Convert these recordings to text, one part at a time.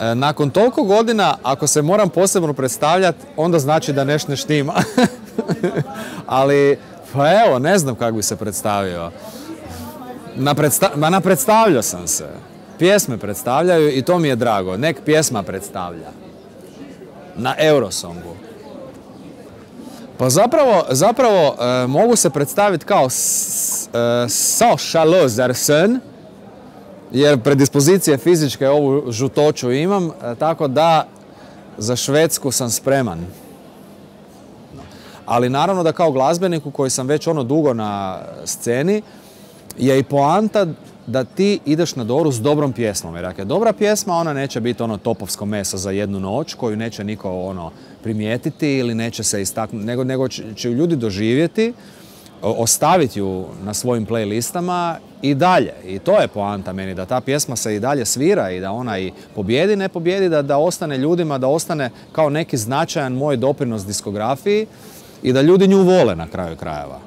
E, nakon toliko godina, ako se moram posebno predstavljati, onda znači da nešto ne štima. Ali, pa evo, ne znam kako bi se predstavio. Na, na predstavljao sam se. Pjesme predstavljaju i to mi je drago. Nek pjesma predstavlja. Na Eurosongu. Pa zapravo, zapravo e, mogu se predstaviti kao e, Socialozersen, jer predispozicije fizičke ovu žutoću imam, e, tako da za Švedsku sam spreman. Ali naravno da kao glazbeniku koji sam već ono dugo na sceni, je i poanta da ti ideš na Doru s dobrom pjesmom. Jer ako je dobra pjesma, ona neće biti ono topovsko meso za jednu noć koju neće niko ono primijetiti ili neće se istaknuti, nego, nego će ju ljudi doživjeti, ostaviti ju na svojim playlistama i dalje. I to je poanta meni, da ta pjesma se i dalje svira i da ona i pobjedi, ne pobjedi, da, da ostane ljudima, da ostane kao neki značajan moj doprinos diskografiji i da ljudi nju vole na kraju krajeva.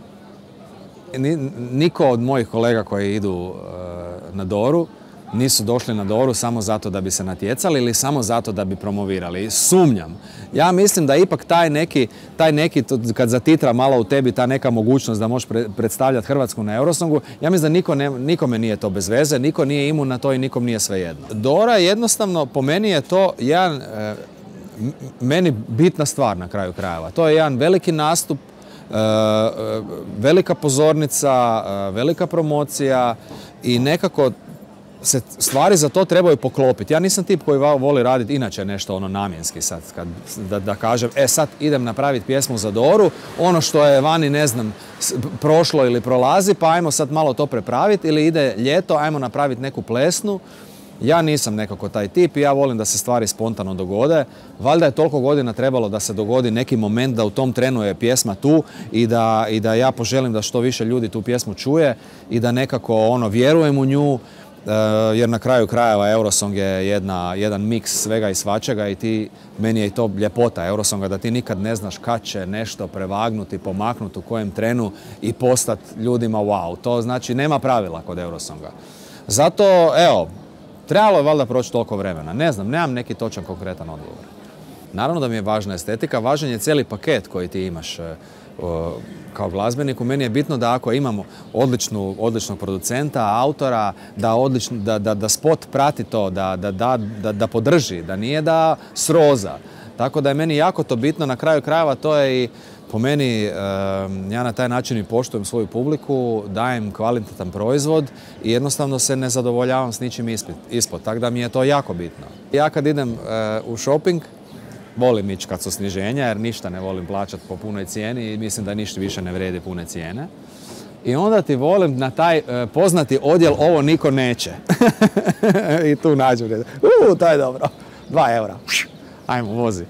Niko od mojih kolega koji idu e, na Doru nisu došli na Doru samo zato da bi se natjecali ili samo zato da bi promovirali. Sumnjam. Ja mislim da ipak taj neki, taj neki kad zatitra malo u tebi ta neka mogućnost da možeš predstavljati Hrvatsku na Eurosongu, ja mislim da niko ne, nikome nije to bez veze, niko nije imun na to i nikom nije svejedno. Dora jednostavno, po meni je to jedan e, meni bitna stvar na kraju krajeva. To je jedan veliki nastup E, e, velika pozornica, velika promocija i nekako se stvari za to trebaju poklopiti. Ja nisam tip koji voli raditi inače nešto ono namjenski sad, kad, da, da kažem, e sad idem napraviti pjesmu za Doru, ono što je vani, ne znam, prošlo ili prolazi, pa ajmo sad malo to prepraviti, ili ide ljeto, ajmo napraviti neku plesnu, ja nisam nekako taj tip i ja volim da se stvari spontano dogode. Valjda je toliko godina trebalo da se dogodi neki moment da u tom trenu je pjesma tu i da, i da ja poželim da što više ljudi tu pjesmu čuje i da nekako ono vjerujem u nju jer na kraju krajeva Eurosong je jedna, jedan miks svega i svačega i ti, meni je i to ljepota Eurosonga da ti nikad ne znaš kad će nešto prevagnuti, pomaknuti u kojem trenu i postati ljudima wow. To znači nema pravila kod Eurosonga. Zato, evo, Trebalo je valjda proći toliko vremena. Ne znam, nemam neki točan konkretan odgovor. Naravno da mi je važna estetika, važan je cijeli paket koji ti imaš e, kao glazbeniku. Meni je bitno da ako imamo odličnu, odličnog producenta, autora, da, da, da, da spot prati to, da, podrži, da nije da sroza. Tako da je meni jako to bitno, na kraju krajeva to je i po meni, ja na taj način i poštujem svoju publiku, dajem kvalitetan proizvod i jednostavno se ne zadovoljavam s ničim ispod. Tako da mi je to jako bitno. Ja kad idem eh, u shopping, volim ići kad su sniženja jer ništa ne volim plaćati po punoj cijeni i mislim da ništa više ne vredi pune cijene. I onda ti volim na taj eh, poznati odjel ovo niko neće. I tu nađu. Uuu, to je dobro. Dva eura. Ajmo, vozi.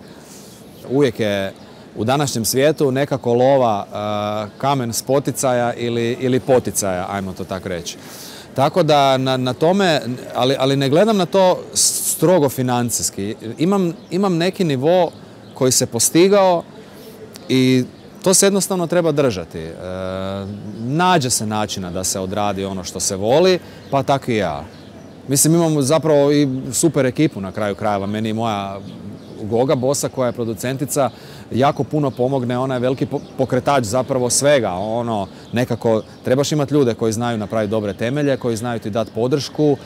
Uvijek je u današnjem svijetu nekako lova uh, kamen s poticaja ili, ili poticaja, ajmo to tako reći. Tako da na, na tome, ali, ali ne gledam na to strogo financijski. Imam, imam neki nivo koji se postigao i to se jednostavno treba držati. E, nađe se načina da se odradi ono što se voli, pa tako i ja. Mislim, imamo zapravo i super ekipu na kraju krajeva. Meni i moja Goga Bosa koja je producentica jako puno pomogne, ona je veliki pokretač zapravo svega, ono nekako trebaš imati ljude koji znaju napraviti dobre temelje, koji znaju ti dati podršku,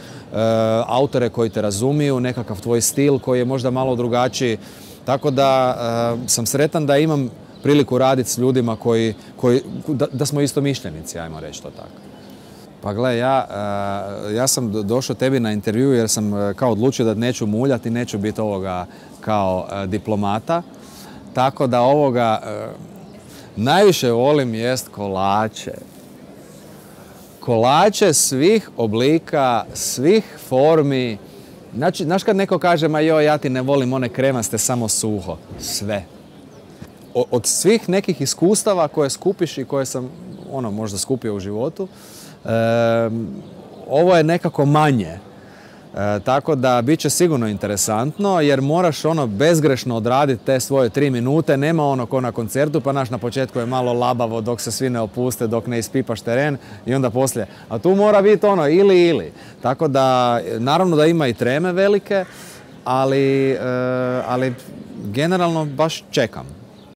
autore koji te razumiju, nekakav tvoj stil koji je možda malo drugačiji, tako da e, sam sretan da imam priliku raditi s ljudima koji, koji da, smo isto mišljenici, ajmo reći to tako. Pa gle, ja, e, ja sam došao tebi na intervju jer sam kao odlučio da neću muljati, neću biti ovoga kao diplomata. Tako da ovoga e, najviše volim jest kolače. Kolače svih oblika, svih formi. Znači, znaš kad neko kaže, ma joj, ja ti ne volim one kremaste, samo suho. Sve. od svih nekih iskustava koje skupiš i koje sam, ono, možda skupio u životu, ovo je nekako manje. E, tako da bit će sigurno interesantno jer moraš ono bezgrešno odraditi te svoje tri minute, nema ono ko na koncertu pa naš na početku je malo labavo dok se svi ne opuste, dok ne ispipaš teren i onda poslije. A tu mora biti ono ili ili. Tako da naravno da ima i treme velike, ali, ali generalno baš čekam.